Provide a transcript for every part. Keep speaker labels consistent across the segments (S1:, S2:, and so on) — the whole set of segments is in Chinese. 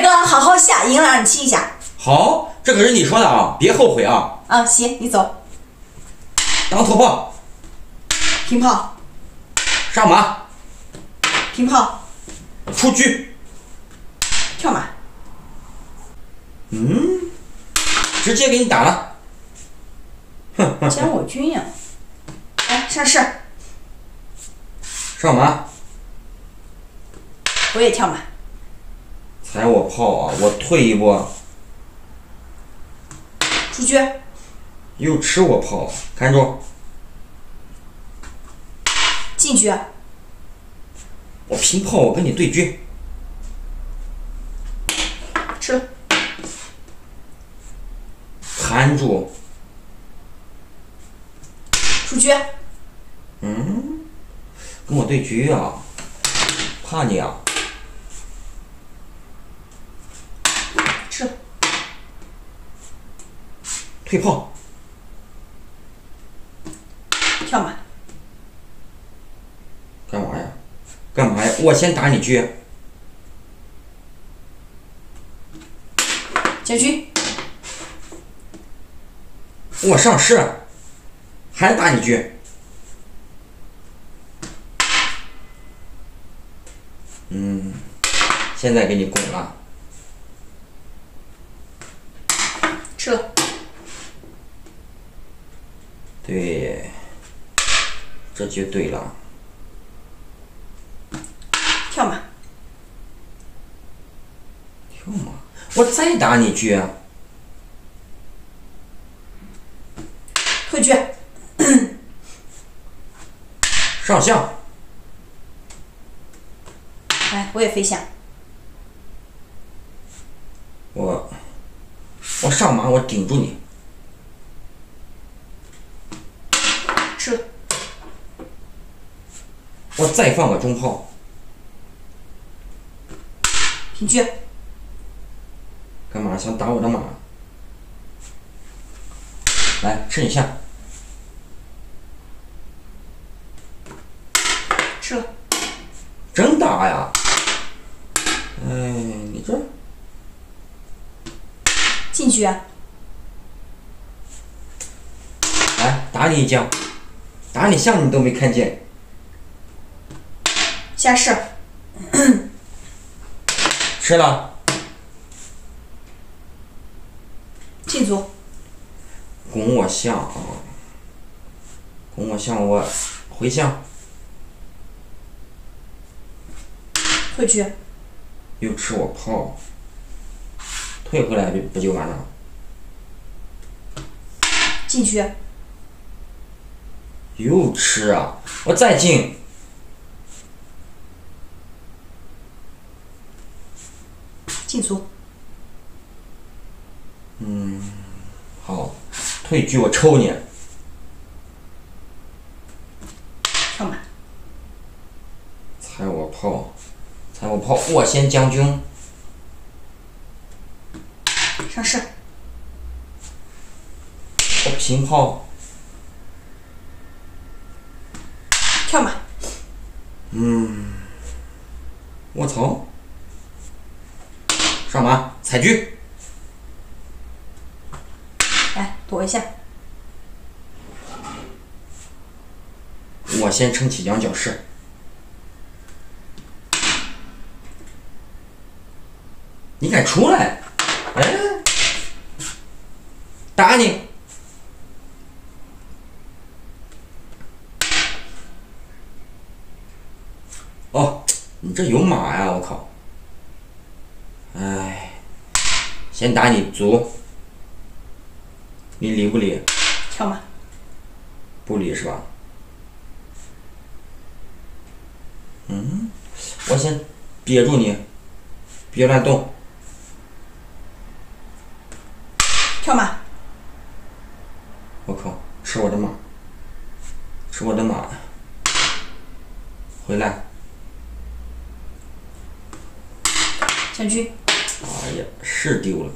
S1: 二哥，好好下，赢了让你亲一下。
S2: 好，这可是你说的啊，别后悔啊。
S1: 啊，行，你走。
S2: 当头炮，
S1: 平炮，
S2: 上马，
S1: 平炮，
S2: 出车，
S1: 跳马，
S2: 嗯，直接给你打了。哼哼，
S1: 将我军呀！来上士，
S2: 上马，
S1: 我也跳马，
S2: 踩我炮啊！我退一步，
S1: 出去，
S2: 又吃我炮，看住，
S1: 进去，
S2: 我平炮，我跟你对狙，
S1: 吃了，
S2: 看住，
S1: 出去，
S2: 嗯，跟我对狙啊，怕你啊！
S1: 吃了，
S2: 退炮，
S1: 跳马，
S2: 干嘛呀？干嘛呀？我先打你车，
S1: 将军，
S2: 我上士，还打你车。嗯，现在给你拱了，
S1: 吃了，
S2: 对，这就对了。
S1: 跳马，
S2: 跳马，我再打你车，
S1: 退车，
S2: 上象，
S1: 来，我也飞象，
S2: 我我上马，我顶住你，
S1: 吃了，
S2: 我再放个中炮，
S1: 平车，
S2: 干嘛？想打我的马？来吃你象，
S1: 吃了，
S2: 真打呀！哎，你这。
S1: 进车，
S2: 来打你一将，打你象你都没看见，
S1: 下士，
S2: 吃了，
S1: 进卒，
S2: 拱我象啊！拱我象，我回象，
S1: 退去，
S2: 又吃我炮，退回来不不就完了？
S1: 进去，
S2: 又吃啊！我再进，
S1: 进卒，
S2: 好，退车我抽你，
S1: 跳马，
S2: 踩我炮，踩我炮，我先将军，
S1: 上士，
S2: 我平炮，
S1: 跳马，
S2: 我操！上马，踩车，
S1: 来躲一下，
S2: 我先撑起羊角式，你敢出来？哎，打你！哦，你这有马呀！我靠！哎，先打你卒，你理不理？
S1: 跳马，
S2: 不理是吧？嗯，我先憋住你，别乱动。
S1: 跳马，
S2: 我靠，吃我的马，吃我的马，回来！
S1: 将军，
S2: 是丢了。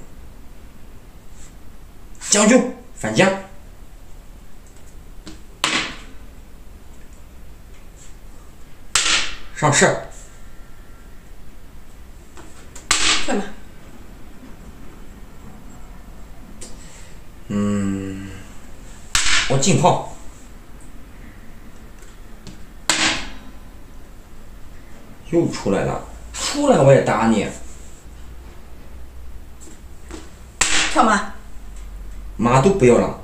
S2: 将军，反将上士。
S1: 嗯，
S2: 我进炮又出来了，出来我也打你。
S1: 跳马，
S2: 马都不要了。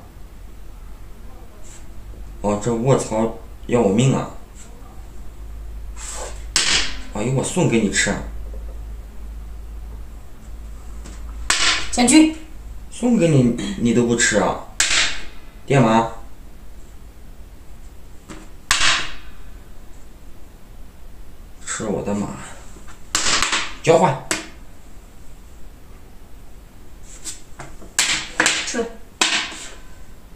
S2: 哦，这卧槽要我命啊！哎呦，我送给你吃。
S1: 将军，
S2: 送给你你都不吃啊？电马，吃我的马，交换，
S1: 吃，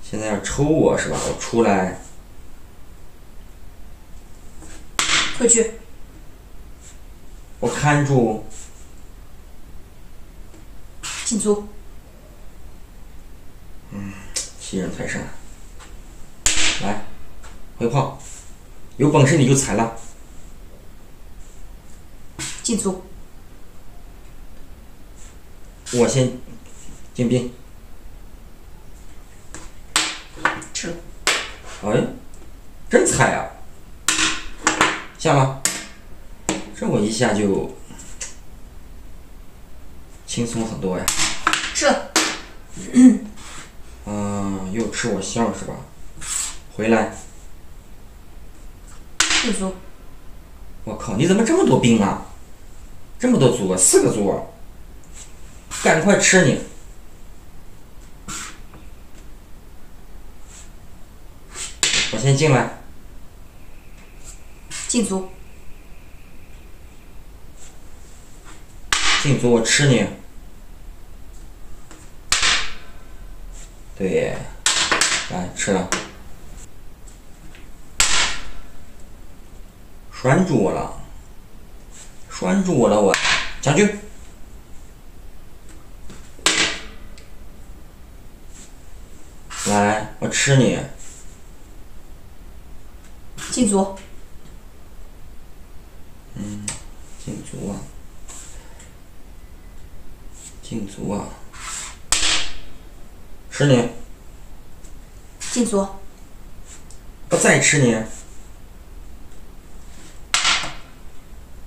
S2: 现在要抽我是吧？我出来，
S1: 快去，
S2: 我看住，
S1: 进租。
S2: 嗯，欺人太甚。来，回炮，有本事你就踩了。
S1: 进租，
S2: 我先进兵。
S1: 吃，
S2: 哎，真菜啊！下了，这我一下就轻松很多呀。
S1: 吃，
S2: 嗯，又吃我象是吧？回来，
S1: 进卒，
S2: 我靠，你怎么这么多兵啊？这么多卒啊，四个卒啊！赶快吃你！我先进来，
S1: 进足，
S2: 进足我吃你。对，来吃了，拴住我了，拴住我了，我将军。来，我吃你，
S1: 进卒，
S2: 进卒啊，禁足啊，吃你，
S1: 禁足。
S2: 不再吃你。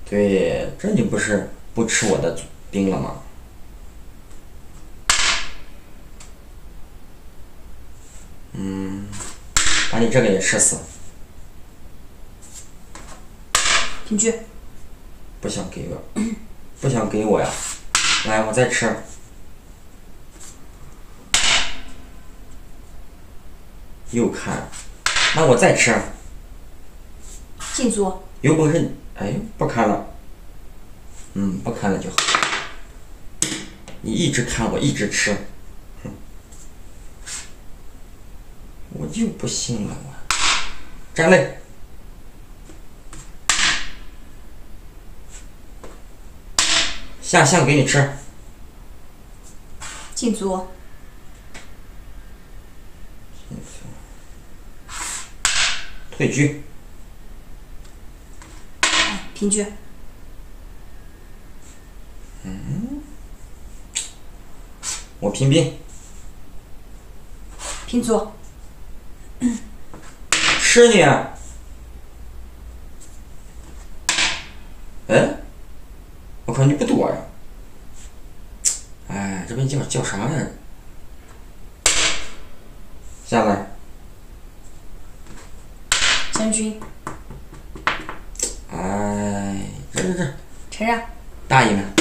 S2: 对，这你不是不吃我的兵了吗？嗯，把你这个也吃死，
S1: 平车，
S2: 不想给我，不想给我呀？来，我再吃。又看，那我再吃。有本事，哎，不看了。嗯，不看了就好。你一直看，我一直吃。哼，我就不信了，我。站累。下象给你吃，
S1: 进卒，
S2: 退车。
S1: 哎，平车，
S2: 我平兵，
S1: 平卒，
S2: 吃你。啊哎，你不躲呀？哎，这边叫叫啥呀？下来，
S1: 将军，
S2: 哎，这这这，
S1: 承让，
S2: 大一点。